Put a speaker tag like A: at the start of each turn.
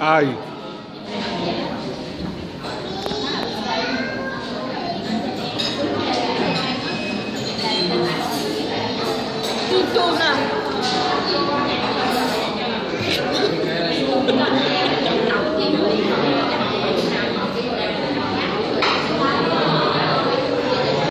A: ai.
B: Tudo na